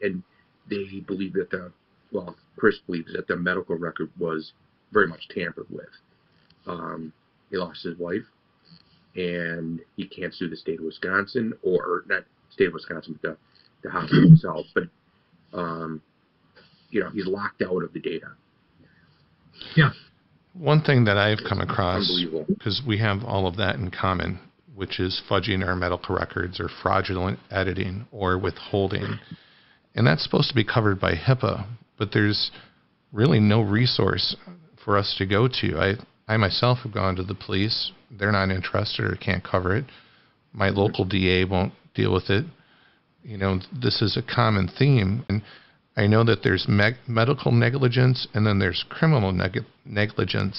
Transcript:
and they believe that the well, Chris believes that the medical record was very much tampered with. Um, he lost his wife, and he can't sue the state of Wisconsin or not state of Wisconsin, but the, the hospital itself. But um, you know, he's locked out of the data. Yeah. One thing that I've come across, because we have all of that in common, which is fudging our medical records or fraudulent editing or withholding. And that's supposed to be covered by HIPAA, but there's really no resource for us to go to. I, I myself have gone to the police. They're not interested or can't cover it. My local DA won't deal with it. You know, this is a common theme. And I know that there's me- medical negligence and then there's criminal neg- negligence.